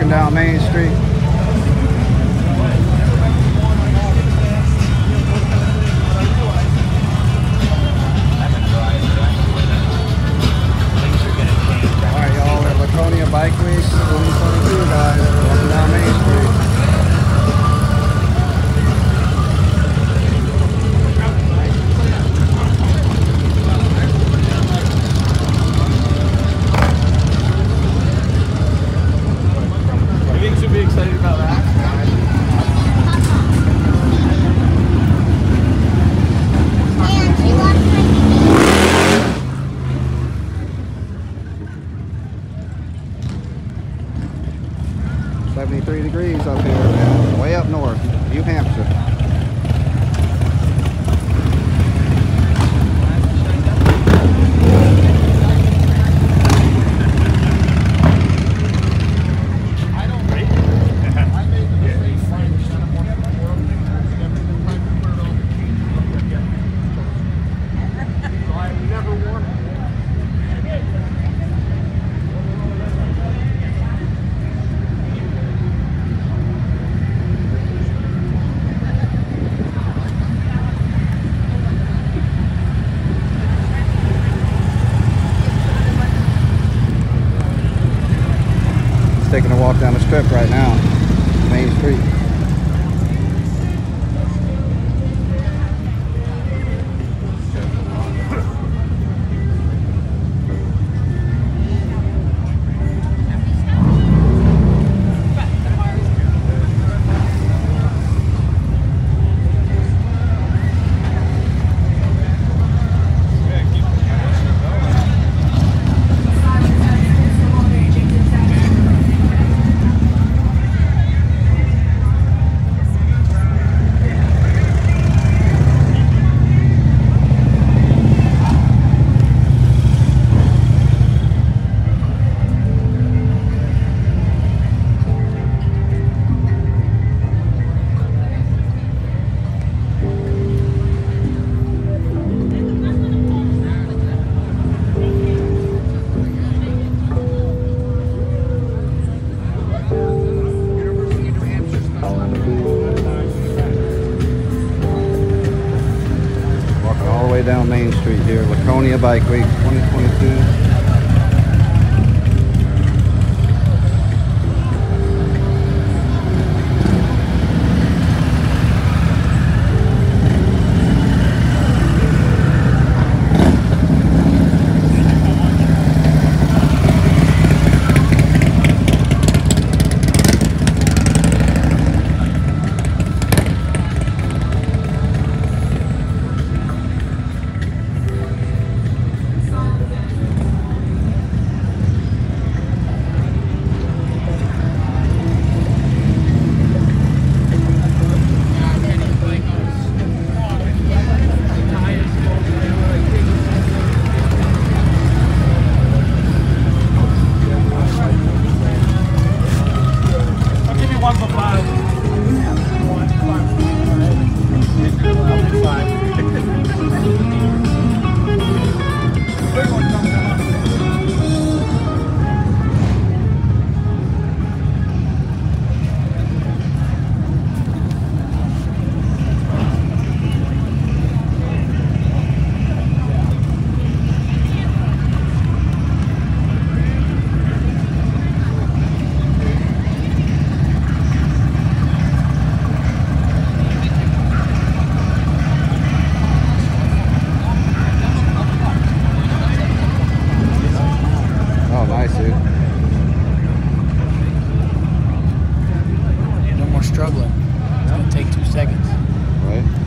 walking down Main Street. All right, y'all, Laconia Bike Week 2022, guys. 73 degrees up here, man. Way up north, New Hampshire. Taking a walk down the strip right now, Main Street. Down Main Street here, Laconia Bike Week 2022. struggling. It's going to take two seconds. Right.